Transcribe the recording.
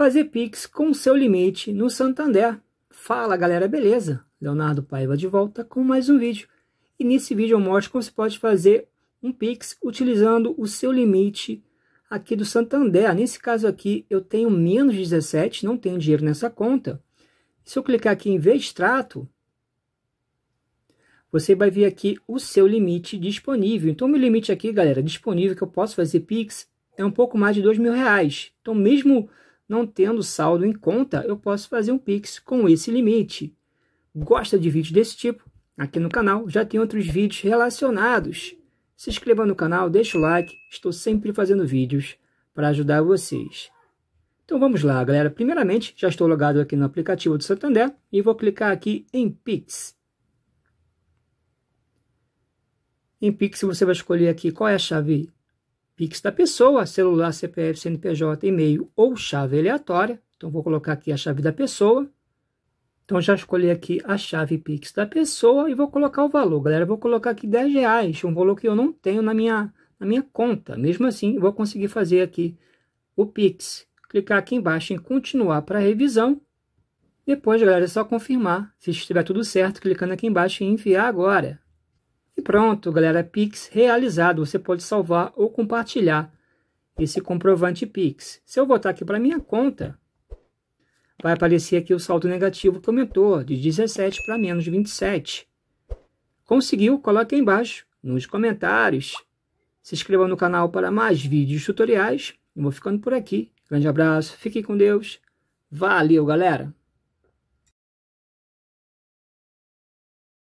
fazer Pix com seu limite no Santander. Fala galera, beleza? Leonardo Paiva de volta com mais um vídeo. E nesse vídeo eu mostro como você pode fazer um Pix utilizando o seu limite aqui do Santander. Nesse caso aqui eu tenho menos 17, não tenho dinheiro nessa conta. Se eu clicar aqui em ver extrato, você vai ver aqui o seu limite disponível. Então, meu limite aqui, galera, disponível que eu posso fazer Pix é um pouco mais de dois mil reais. Então, mesmo não tendo saldo em conta, eu posso fazer um Pix com esse limite. Gosta de vídeos desse tipo? Aqui no canal já tem outros vídeos relacionados. Se inscreva no canal, deixa o like, estou sempre fazendo vídeos para ajudar vocês. Então vamos lá, galera. Primeiramente, já estou logado aqui no aplicativo do Santander e vou clicar aqui em Pix. Em Pix você vai escolher aqui qual é a chave Pix da pessoa, celular, CPF, CNPJ, e-mail ou chave aleatória. Então, vou colocar aqui a chave da pessoa. Então, já escolhi aqui a chave Pix da pessoa e vou colocar o valor. Galera, vou colocar aqui 10 reais, um valor que eu não tenho na minha, na minha conta. Mesmo assim, vou conseguir fazer aqui o Pix. Clicar aqui embaixo em continuar para revisão. Depois, galera, é só confirmar se estiver tudo certo, clicando aqui embaixo em enviar agora. E pronto, galera, Pix realizado. Você pode salvar ou compartilhar esse comprovante Pix. Se eu botar aqui para minha conta, vai aparecer aqui o saldo negativo que aumentou de 17 para menos 27. Conseguiu? Coloque aí embaixo nos comentários. Se inscreva no canal para mais vídeos tutoriais. Eu vou ficando por aqui. Grande abraço, fique com Deus. Valeu, galera!